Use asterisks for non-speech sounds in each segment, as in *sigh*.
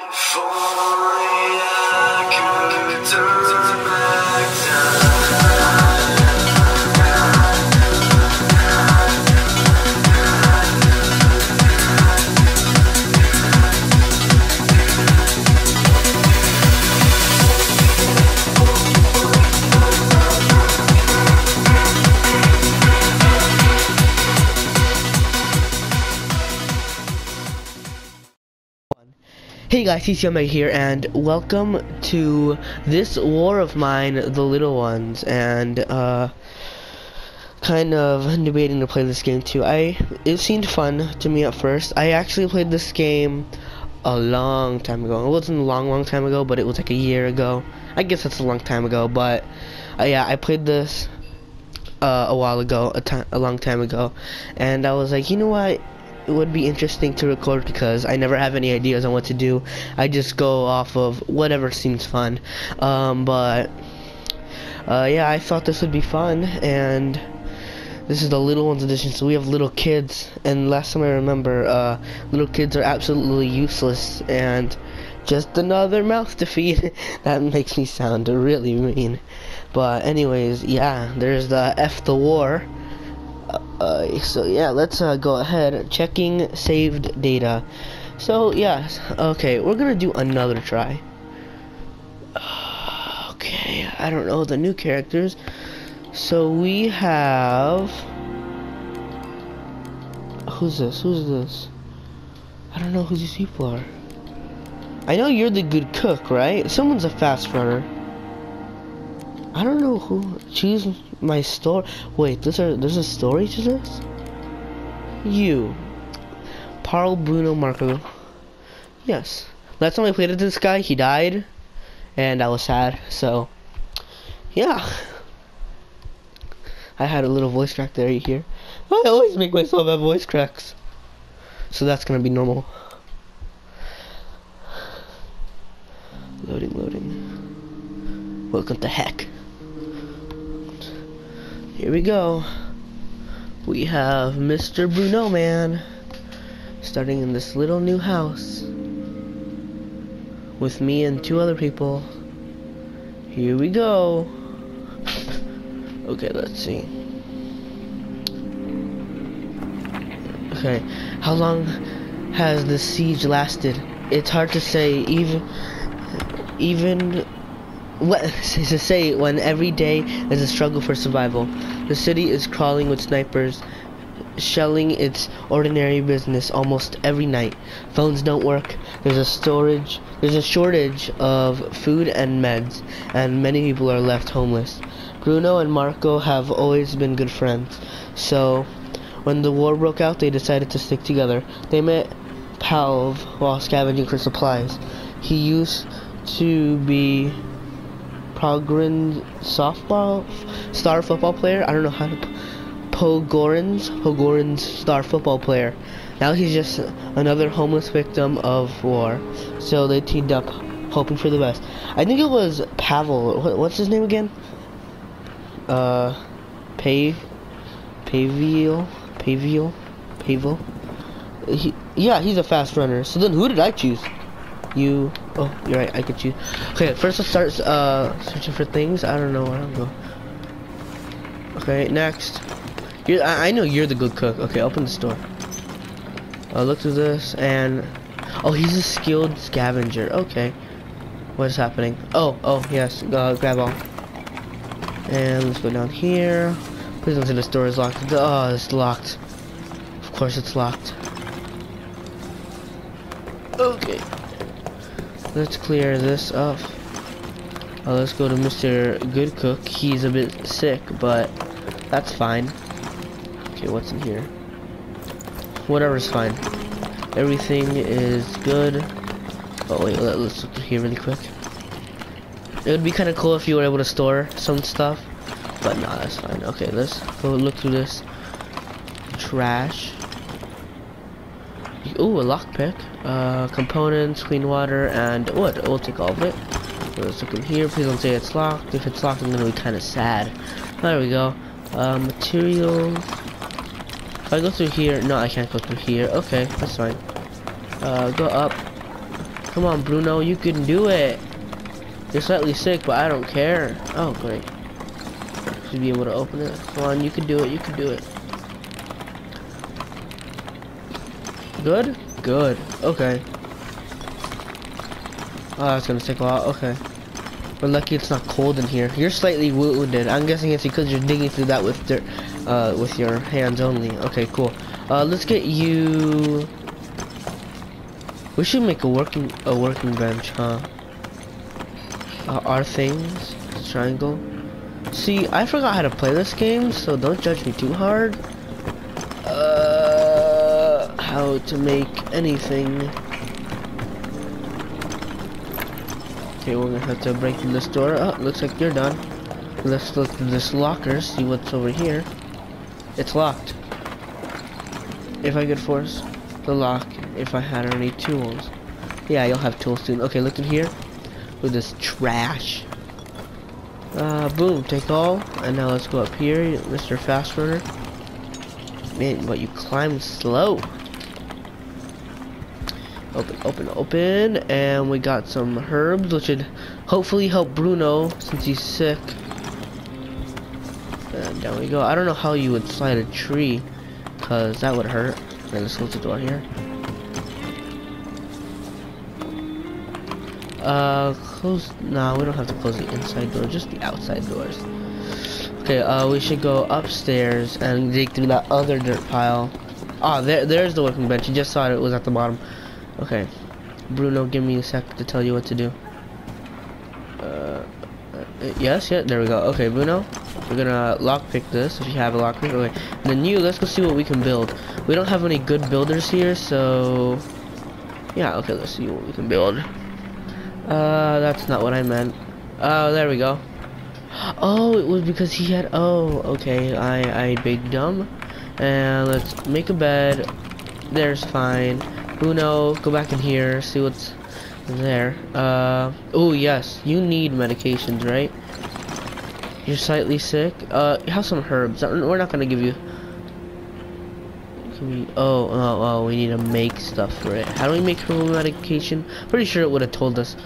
If only I could turn guys, TCMA here, and welcome to this war of mine, The Little Ones, and, uh, kind of debating to play this game too. I, it seemed fun to me at first. I actually played this game a long time ago. It wasn't a long, long time ago, but it was like a year ago. I guess that's a long time ago, but, uh, yeah, I played this, uh, a while ago, a a long time ago, and I was like, you know what? It would be interesting to record because I never have any ideas on what to do. I just go off of whatever seems fun. Um, but uh, yeah, I thought this would be fun, and this is the little ones edition. So we have little kids, and last time I remember, uh, little kids are absolutely useless and just another mouth to feed. *laughs* that makes me sound really mean. But anyways, yeah, there's the F the war. Uh, so yeah, let's uh, go ahead. Checking saved data. So yes, okay, we're gonna do another try. *sighs* okay, I don't know the new characters. So we have. Who's this? Who's this? I don't know who these people are. I know you're the good cook, right? Someone's a fast runner. I don't know who. Choose my story. Wait, there's a there's a story to this. You, Paul Bruno Marco. Yes. Last time I played with this guy, he died, and I was sad. So, yeah. I had a little voice crack there. You hear? I always make myself have voice cracks. So that's gonna be normal. Loading, loading. Welcome to heck. Here we go. We have Mr. Bruno Man starting in this little new house with me and two other people. Here we go. Okay, let's see. Okay, how long has the siege lasted? It's hard to say even even what to say when every day is a struggle for survival. The city is crawling with snipers, shelling its ordinary business almost every night. Phones don't work. There's a storage. There's a shortage of food and meds, and many people are left homeless. Bruno and Marco have always been good friends, so when the war broke out, they decided to stick together. They met Palv while scavenging for supplies. He used to be Pogren softball star football player. I don't know how to Pogorins Pogorens star football player. Now he's just another homeless victim of war. So they teamed up, hoping for the best. I think it was Pavel. What, what's his name again? Uh, Pave, Pavel, Pavel, Pavel. He, yeah, he's a fast runner. So then, who did I choose? You. Oh, you're right. I get you Okay, first let's start uh searching for things. I don't know I'm going. Okay, next. You're, I, I know you're the good cook. Okay, open the store. Uh, look through this and oh, he's a skilled scavenger. Okay, what is happening? Oh, oh yes. Uh, grab all. And let's go down here. Please don't say the store is locked. Oh, it's locked. Of course it's locked. Okay. Let's clear this up. Uh, let's go to Mr. Good Cook. He's a bit sick, but that's fine. Okay, what's in here? Whatever's fine. Everything is good. Oh wait, let, us look here really quick. It would be kind of cool if you were able to store some stuff, but nah, that's fine. Okay, let's go look through this trash. Ooh, a lockpick. Uh, components, clean water, and wood. We'll take all of it. Let's look in here. Please don't say it's locked. If it's locked, I'm gonna be kind of sad. There we go. Uh, materials. If I go through here, no, I can't go through here. Okay, that's fine. Uh, go up. Come on, Bruno, you can do it. You're slightly sick, but I don't care. Oh, great. Should be able to open it. Come on, you can do it. You can do it. Good? Good. Okay. Oh, that's gonna take a while. Okay. We're lucky it's not cold in here. You're slightly wounded. I'm guessing it's because you're digging through that with dirt, uh, with your hands only. Okay, cool. Uh, let's get you. We should make a working a working bench, huh? Uh, our things, triangle. See, I forgot how to play this game, so don't judge me too hard. How to make anything. Okay, we're gonna have to break this door. Oh, looks like you're done. Let's look in this locker, see what's over here. It's locked. If I could force the lock, if I had any tools. Yeah, you'll have tools soon. Okay, look in here. With this trash. Uh, boom, take all. And now let's go up here, Mr. Fast Runner. Man, but you climb slow. Open, open, open. And we got some herbs, which should hopefully help Bruno since he's sick. And down we go. I don't know how you would slide a tree, because that would hurt. Let's close the door here. Uh, close. No, we don't have to close the inside door, just the outside doors. Okay, uh, we should go upstairs and dig through that other dirt pile. Ah, there, there's the working bench. You just saw it. It was at the bottom. Okay, Bruno, give me a sec to tell you what to do. Uh, uh, yes, yeah, there we go. Okay, Bruno, we're gonna lockpick this if you have a lockpick. Okay, and then you, let's go see what we can build. We don't have any good builders here, so yeah. Okay, let's see what we can build. Uh, that's not what I meant. Oh, there we go. Oh, it was because he had. Oh, okay. I I big dumb. And let's make a bed. There's fine. Bruno, go back in here. See what's there. Uh. Oh yes, you need medications, right? You're slightly sick. Uh, have some herbs. We're not gonna give you. We? Oh, oh, oh. We need to make stuff for it. How do we make herbal medication? Pretty sure it would have told us.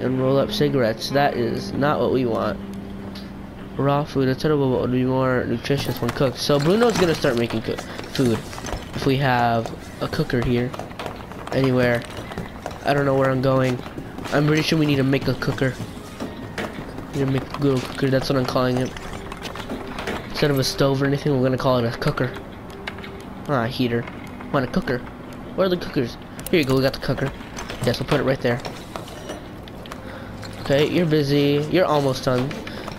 And roll up cigarettes. That is not what we want. Raw food. It's terrible, but would be more nutritious when cooked. So Bruno's gonna start making food. If we have a cooker here, anywhere. I don't know where I'm going. I'm pretty sure we need to make a cooker. Need to make a good cooker. That's what I'm calling it. Instead of a stove or anything, we're gonna call it a cooker. Ah, heater. Want a cooker? Where are the cookers? Here you go. We got the cooker. Yes, we'll put it right there. Okay, you're busy. You're almost done.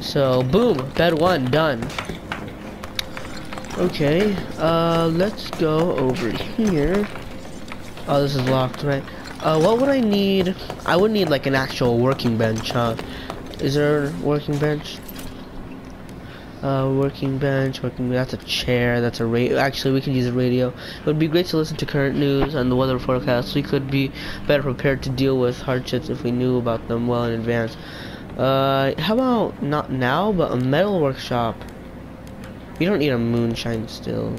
So, boom, bed one, done. Okay, uh, let's go over here. Oh, this is locked, right? Uh, what would I need? I would need like an actual working bench, huh? Is there a working bench? Uh, working bench, working, that's a chair, that's a radio. Actually, we could use a radio. It would be great to listen to current news and the weather forecast. We could be better prepared to deal with hardships if we knew about them well in advance. Uh, how about not now, but a metal workshop? You don't need a moonshine still.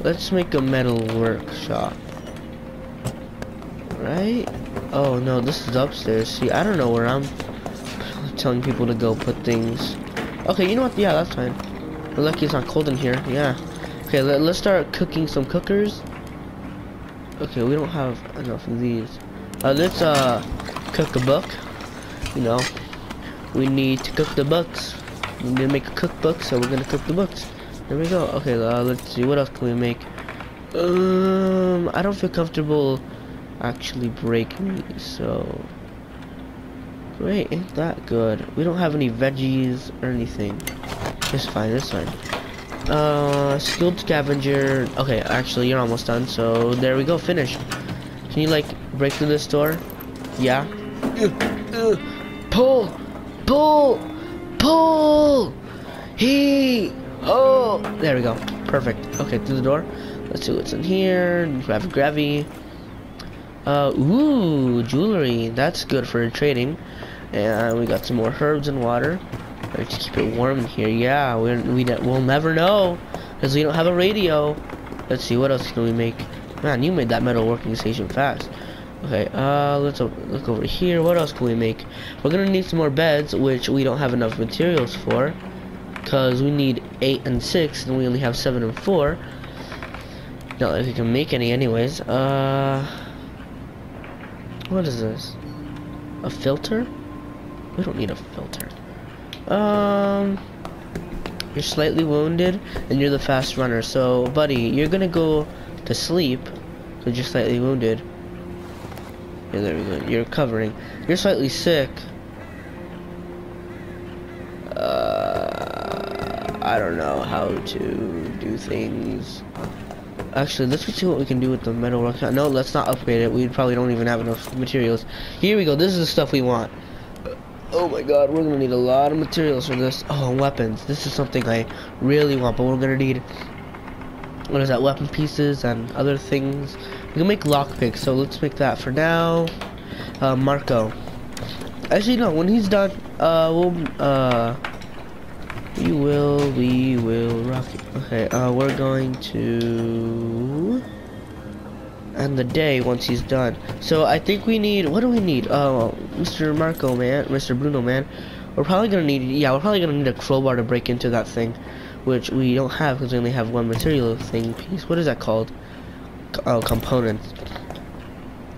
Let's make a metal workshop. Right? Oh no, this is upstairs. See, I don't know where I'm telling people to go put things. Okay, you know what? Yeah, that's fine. We're lucky it's not cold in here. Yeah. Okay, let, let's start cooking some cookers. Okay, we don't have enough of these. Uh, let's uh cook a book. You know, we need to cook the books. We need to make a cookbook, so we're gonna cook the books. There we go. Okay, uh, let's see. What else can we make? Um, I don't feel comfortable actually breaking these, so Great, ain't that good. We don't have any veggies or anything. It's fine, it's fine. Uh, skilled scavenger. Okay, actually, you're almost done, so there we go, finish. Can you, like, break through this door? Yeah? Uh, uh, pull! Pull! Pull! He! Oh! There we go. Perfect. Okay, through the door. Let's see what's in here. Grab gravy. Uh, ooh, jewelry. That's good for trading. And we got some more herbs and water. Let's keep it warm in here. Yeah, we're, we we'll never know because we don't have a radio. Let's see what else can we make. Man, you made that metal working station fast. Okay, uh, let's look over here. What else can we make? We're gonna need some more beds, which we don't have enough materials for. Because we need 8 and 6, and we only have 7 and 4. Not like we can make any anyways. Uh, what is this? A filter? We don't need a filter. Um, you're slightly wounded, and you're the fast runner. So, buddy, you're gonna go to sleep, you're slightly wounded. Yeah, there we go. You're covering. You're slightly sick. Uh, I don't know how to do things. Actually, let's see what we can do with the metal rock. No, let's not upgrade it. We probably don't even have enough materials. Here we go. This is the stuff we want. Oh my god, we're gonna need a lot of materials for this. Oh, weapons. This is something I really want, but we're gonna need what is that? Weapon pieces and other things. We can make lockpicks, so let's make that for now. Uh, Marco. Actually, no. When he's done, uh, we'll uh, we will, we will rock it. Okay. Uh, we're going to end the day once he's done. So I think we need. What do we need? Uh, Mr. Marco, man, Mr. Bruno, man. We're probably gonna need. Yeah, we're probably gonna need a crowbar to break into that thing, which we don't have because we only have one material thing piece. What is that called? Oh, components.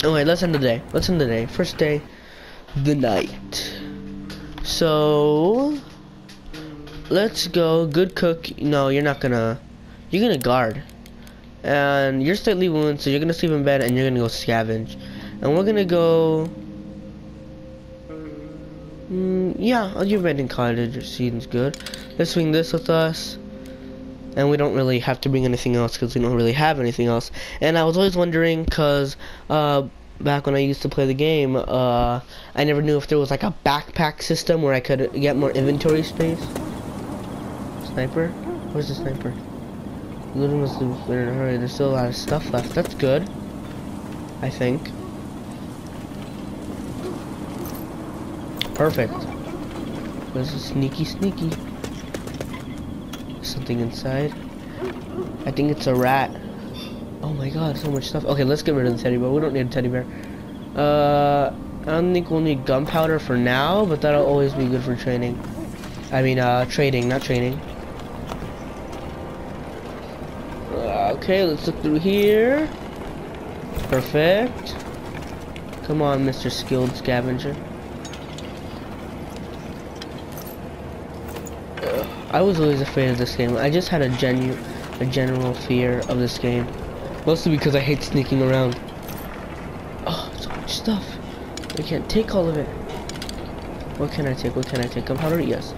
Anyway, let's end the day. Let's end the day. First day, the night. So, let's go. Good cook. No, you're not gonna. You're gonna guard. And you're slightly wounded, so you're gonna sleep in bed and you're gonna go scavenge. And we're gonna go. Mm, yeah, your bed in cottage seems good. Let's swing this with us and we don't really have to bring anything else because we don't really have anything else. And I was always wondering because uh, back when I used to play the game, uh, I never knew if there was like a backpack system where I could get more inventory space. Sniper? Where's the sniper? Literally must have been in a hurry. There's still a lot of stuff left. That's good. I think. Perfect. This is sneaky, sneaky something inside. I think it's a rat. Oh my god, so much stuff. Okay, let's get rid of the teddy bear. We don't need a teddy bear. Uh, I don't think we'll need gunpowder for now, but that'll always be good for training. I mean, uh, trading, not training. Uh, okay, let's look through here. Perfect. Come on, Mr. Skilled Scavenger. I was always afraid of this game. I just had a genu a general fear of this game. Mostly because I hate sneaking around. Oh, so much stuff. I can't take all of it. What can I take? What can I take? Gunpowder? Yes.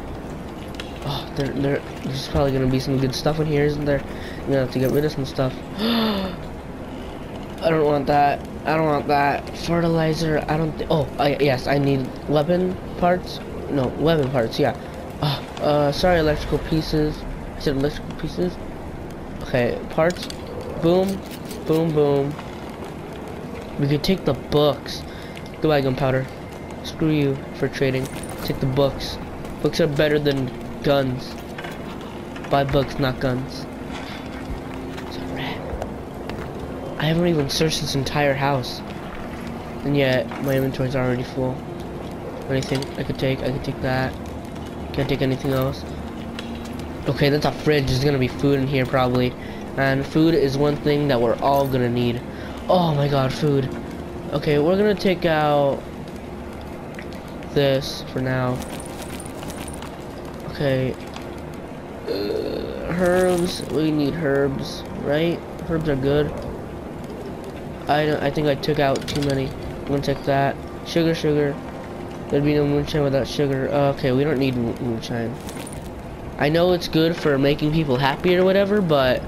Oh, there, there, there's probably gonna be some good stuff in here, isn't there? I'm gonna have to get rid of some stuff. *gasps* I don't want that. I don't want that. Fertilizer. I don't. oh, I, yes. I need weapon parts. No, weapon parts. Yeah. Uh, sorry, electrical pieces. I said electrical pieces. Okay, parts. Boom, boom, boom. We could take the books. Goodbye, gunpowder. Screw you for trading. Take the books. Books are better than guns. Buy books, not guns. It's a rat. I haven't even searched this entire house. And yet, my inventory's already full. Anything I could take, I could take that. Can't take anything else. Okay, that's a fridge. There's gonna be food in here probably. And food is one thing that we're all gonna need. Oh my god, food. Okay, we're gonna take out this for now. Okay. Uh, herbs. We need herbs, right? Herbs are good. I I think I took out too many. I'm gonna take that. Sugar, sugar. There'd be no moonshine without sugar. Uh, okay, we don't need moonshine. I know it's good for making people happy or whatever, but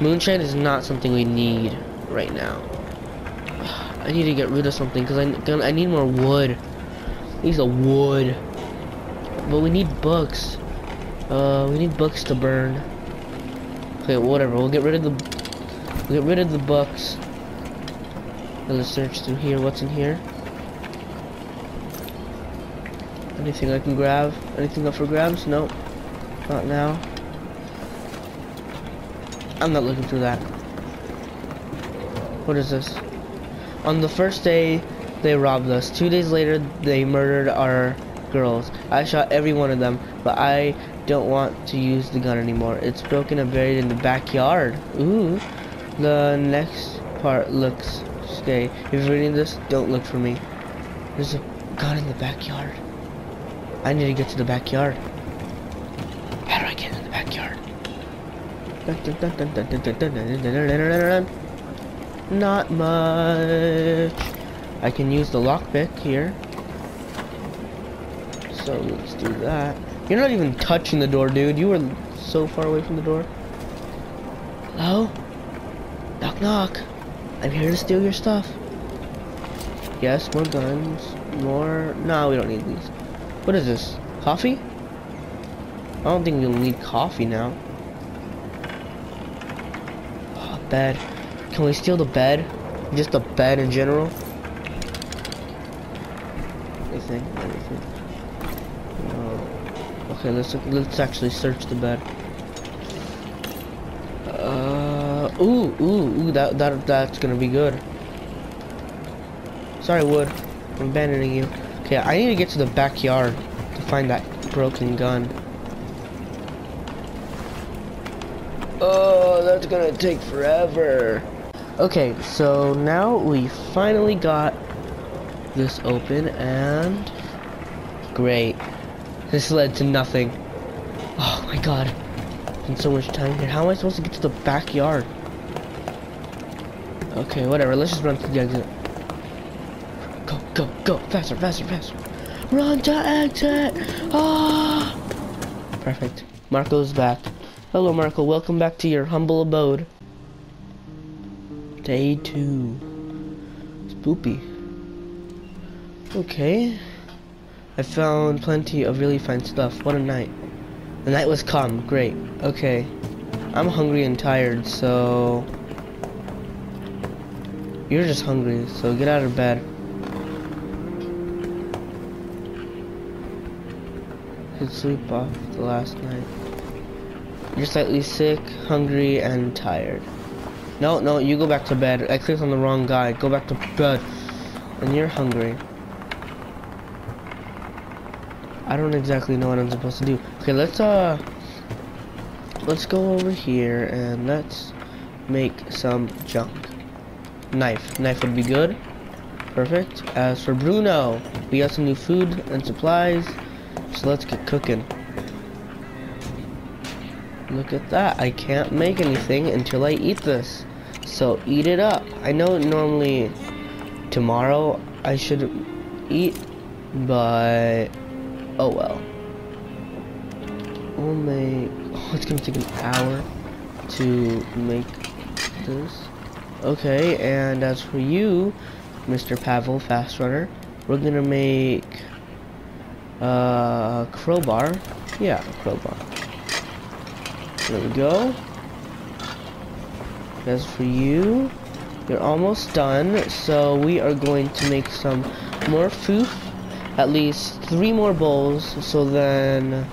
moonshine is not something we need right now. *sighs* I need to get rid of something because I, I need more wood. Need a wood. But we need books. Uh, we need books to burn. Okay, whatever. We'll get rid of the we'll get rid of the books. Let's search through here. What's in here? Anything I can grab? Anything up for grabs? No. Not now. I'm not looking through that. What is this? On the first day, they robbed us. Two days later, they murdered our girls. I shot every one of them, but I don't want to use the gun anymore. It's broken and buried in the backyard. Ooh. The next part looks scary. If you're reading this, don't look for me. There's a gun in the backyard. I need to get to the backyard. How do I get in the backyard? Not much. I can use the lockpick here. So let's do that. You're not even touching the door, dude. You were so far away from the door. Hello? Knock knock. I'm here to steal your stuff. Yes, more guns. More... No, we don't need these. What is this? Coffee? I don't think we'll need coffee now. Oh, bed. Can we steal the bed? Just the bed in general? Anything? Anything? No. Okay, let's let's actually search the bed. Uh, ooh, ooh, ooh, that that that's gonna be good. Sorry, Wood, I'm abandoning you. Okay, I need to get to the backyard to find that broken gun. Oh, that's gonna take forever. Okay, so now we finally got this open and great. This led to nothing. Oh my god. Spent so much time here. How am I supposed to get to the backyard? Okay, whatever. Let's just run to the exit. Go, go, go. Faster, faster, faster. Run to exit. Ah. Perfect. Marco's back. Hello, Marco. Welcome back to your humble abode. Day two. Spoopy. Okay. I found plenty of really fine stuff. What a night. The night was calm. Great. Okay. I'm hungry and tired, so... You're just hungry, so get out of bed. Could sleep off the last night. You're slightly sick, hungry, and tired. No, no, you go back to bed. I clicked on the wrong guy. Go back to bed. And you're hungry. I don't exactly know what I'm supposed to do. Okay, let's uh let's go over here and let's make some junk. Knife. Knife would be good. Perfect. As for Bruno, we got some new food and supplies. So let's get cooking. Look at that. I can't make anything until I eat this. So eat it up. I know normally tomorrow I should eat, but oh well. We'll make, oh, it's gonna take an hour to make this. Okay, and as for you, Mr. Pavel, fast runner, we're gonna make uh, crowbar. Yeah, crowbar. There we go. As for you, you're almost done, so we are going to make some more foof. At least three more bowls, so then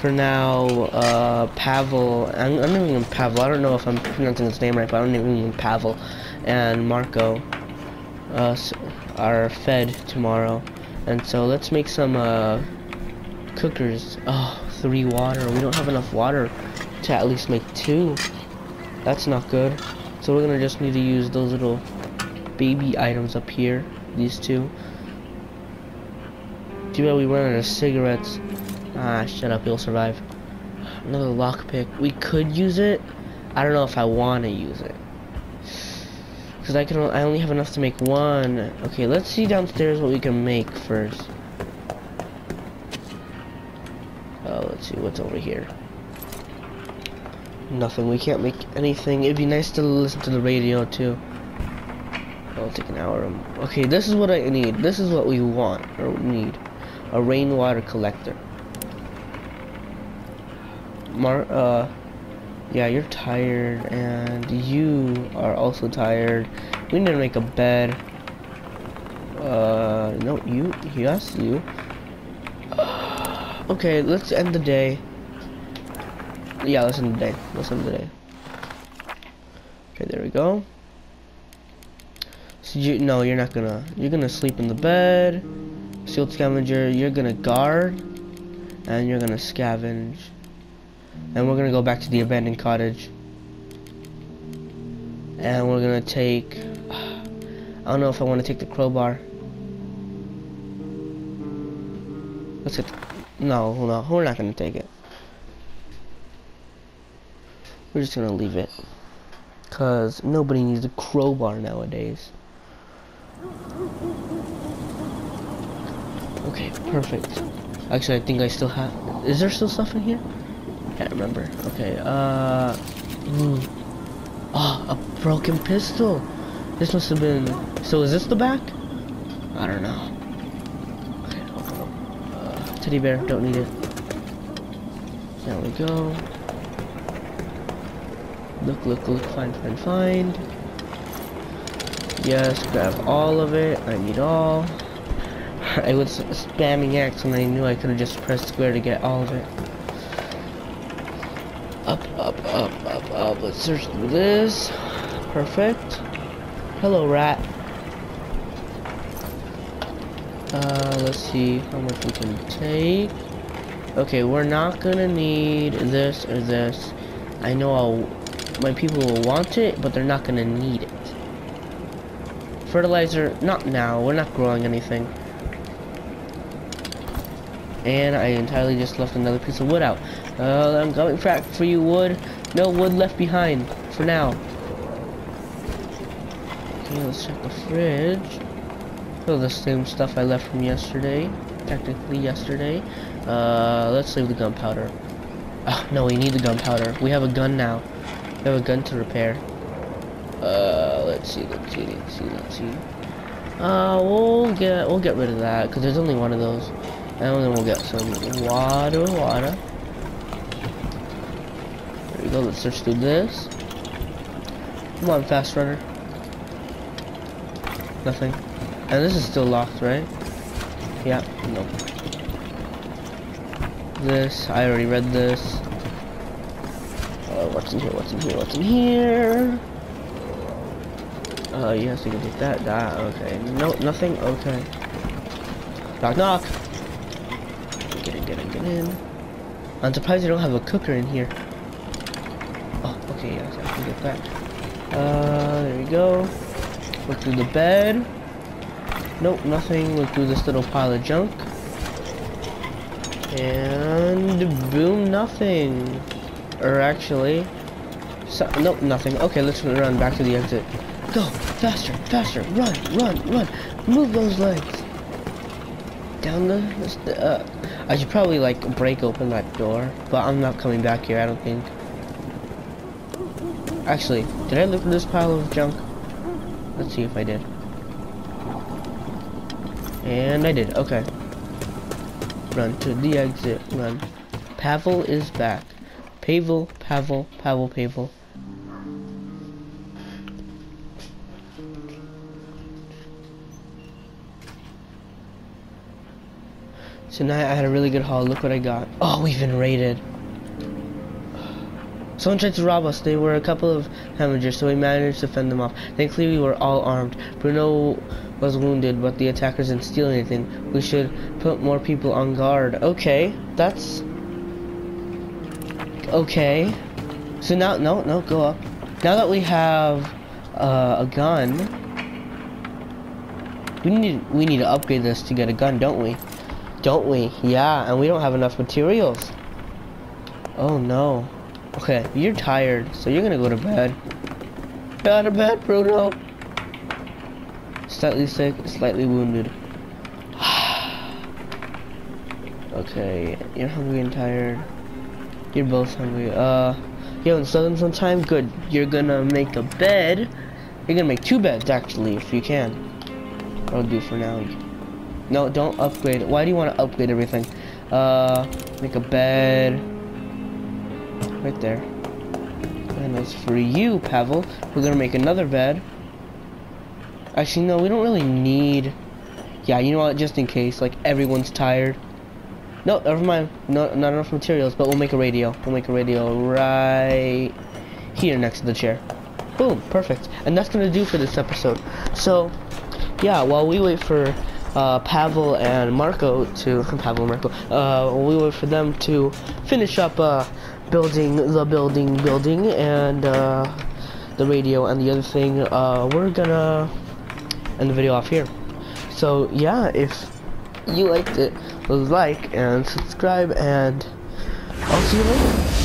for now, uh, Pavel, I'm, I'm Pavel, I don't know if I'm pronouncing his name right, but I'm naming him Pavel, and Marco, uh, are fed tomorrow. And so let's make some, uh, cookers. Oh, three water. We don't have enough water to at least make two. That's not good. So we're gonna just need to use those little baby items up here. These two. Too bad we run out of cigarettes. Ah, shut up, you'll survive. Another lockpick. We could use it. I don't know if I want to use it. Because I can, I only have enough to make one. Okay, let's see downstairs what we can make first. Oh, let's see what's over here. Nothing. We can't make anything. It'd be nice to listen to the radio too. It'll take an hour. Okay, this is what I need. This is what we want or need. A rainwater collector. Mar uh yeah, you're tired and you are also tired. We need to make a bed. Uh no, you yes, you. *sighs* okay, let's end the day. Yeah, let's end the day. Let's end the day. Okay, there we go. So you no, you're not gonna. You're gonna sleep in the bed. Sealed scavenger. You're gonna guard, and you're gonna scavenge. And we're gonna go back to the abandoned cottage. And we're gonna take. I don't know if I want to take the crowbar. Let's. No, no, we're not gonna take it. We're just gonna leave it. Cause nobody needs a crowbar nowadays. Okay, perfect. Actually, I think I still have. Is there still stuff in here? Can't remember. Okay, uh. Oh, a broken pistol. This must have been. So is this the back? I don't know. Uh, teddy bear, don't need it. There we go. Look, look, look, find, find, find. Yes, grab all of it. I need all. *laughs* I was spamming X and I knew I could have just pressed square to get all of it. Up, up, up, up, up. Let's search through this. Perfect. Hello, rat. Uh, let's see how much we can take. Okay, we're not gonna need this or this. I know I'll, my people will want it, but they're not gonna need it. Fertilizer, not now. We're not growing anything. And I entirely just left another piece of wood out. Uh, I'm coming back for you, wood. No wood left behind for now. Okay, let's check the fridge. Oh, the same stuff I left from yesterday. Technically yesterday. Uh, let's leave the gunpowder. Oh, no, we need the gunpowder. We have a gun now. We have a gun to repair. Uh, let's see, let's see, let's see, let's see. Uh, we'll get, we'll get rid of that, because there's only one of those. And then we'll get some water, water. Let's search through this. Come on, fast runner. Nothing. And this is still locked, right? Yeah, nope. This, I already read this. Uh, what's in here, what's in here, what's in here? Uh, yes, you can take that, that, okay. No, nothing, okay. Knock, knock! Get in, get in, get in. I'm surprised you don't have a cooker in here. Oh, okay, yes, I can get that. Uh, there we go. Look through the bed. Nope, nothing. Look through this little pile of junk. And boom, nothing. Or actually, so, nope, nothing. Okay, let's run back to the exit. Go, faster, faster, run, run, run. Move those legs. Down the, uh, I should probably like break open that door, but I'm not coming back here, I don't think. Actually, did I look for this pile of junk? Let's see if I did. And I did, okay. Run to the exit, run. Pavel is back. Pavel, Pavel, Pavel, Pavel. Tonight I had a really good haul. Look what I got. Oh, we've been raided. Someone tried to rob us. They were a couple of hemorrhagers, so we managed to fend them off. Thankfully, we were all armed. Bruno was wounded, but the attackers didn't steal anything. We should put more people on guard. Okay, that's... Okay. So now, no, no, go up. Now that we have uh, a gun, we need we need to upgrade this to get a gun, don't we? Don't we? Yeah, and we don't have enough materials. Oh no. Okay, you're tired, so you're gonna go to bed. Out of bed, Bruno. Slightly sick, slightly wounded. *sighs* okay, you're hungry and tired. You're both hungry. Uh, you haven't slept in some time? Good. You're gonna make a bed. You're gonna make two beds, actually, if you can. I'll do for now. No, don't upgrade. Why do you want to upgrade everything? Uh, make a bed. Right there. And as for you, Pavel. We're gonna make another bed. Actually, no, we don't really need... Yeah, you know what, just in case, like, everyone's tired. No, never mind. No, not enough materials, but we'll make a radio. We'll make a radio right here next to the chair. Boom, perfect. And that's gonna do for this episode. So, yeah, while we wait for uh, Pavel and Marco to *laughs* Pavel and Marco, uh, we wait for them to finish up uh, building the building, building, and uh, the radio and the other thing, uh, we're gonna end the video off here. So yeah, if you liked it, like and subscribe, and I'll see you later.